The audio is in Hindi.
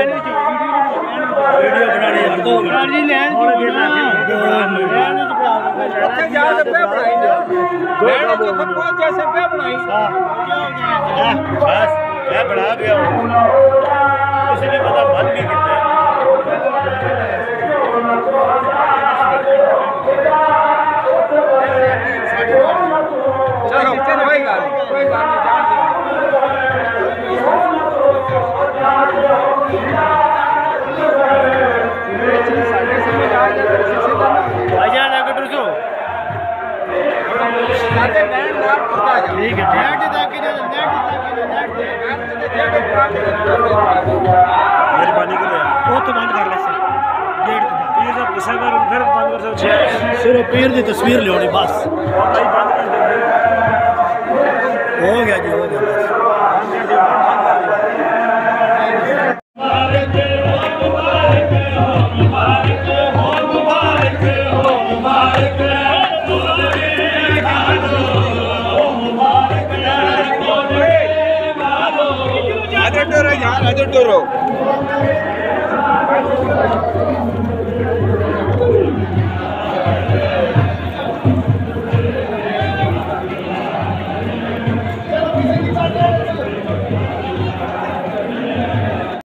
हो ਵੀਡੀਓ ਬਣਾਣੀ ਹੈ ਦੋ ਜੀ ਲੈਣ ਹੁਣ ਵੀ ਨਾ ਲੈਣ ਚ ਪਿਆ ਉੱਥੇ ਜਾ ਕੇ ਪਿਆ ਬਣਾਈ ਜਾ ਲੈਣ ਉੱਥੇ ਪਹੁੰਚ ਜੈਸੇ ਪਿਆ ਬਣਾਈ ਬਸ ਮੈਂ ਬਣਾ ਗਿਆ ਹੂੰ ਕਿਸੇ ਨੇ ਪਤਾ ਬੰਦ ਨਹੀਂ ਕੀਤਾ ਚਲੋ ਕੋਈ ਗੱਲ ਨਹੀਂ ਕੋਈ ਗੱਲ ਨਹੀਂ ਜਾਣ ਦੇ मेहरबानी करो वो तो बंद कर ले सर पीर साहब गुस्सा कर फिर बंद कर सिर्फ़ पीर की तस्वीर लिया बस। बंद कर राजू टोरो यहाँ राजू टोरो